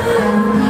Música